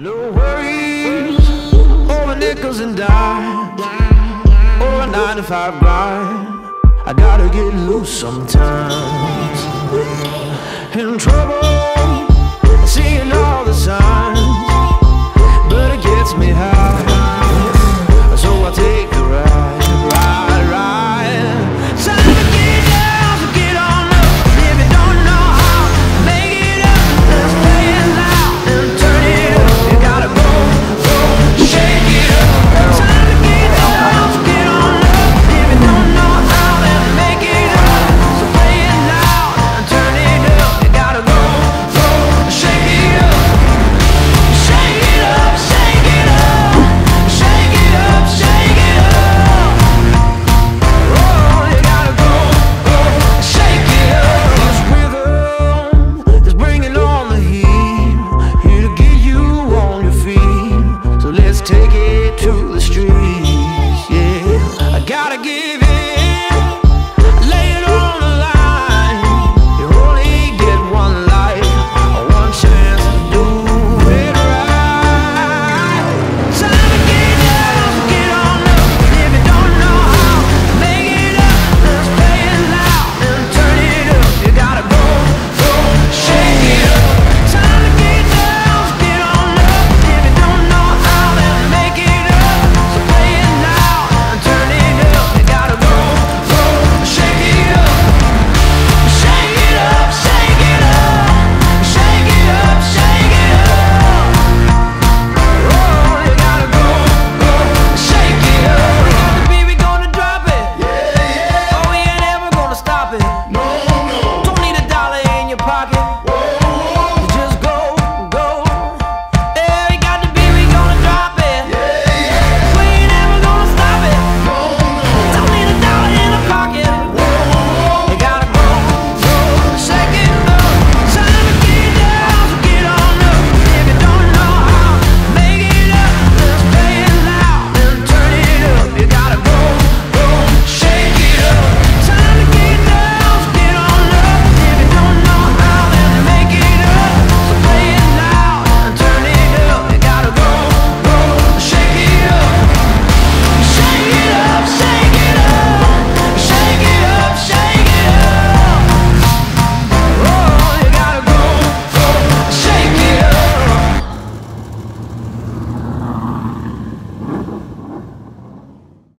No worries over nickels and dimes or a nine to five grind. I gotta get loose sometimes. In trouble,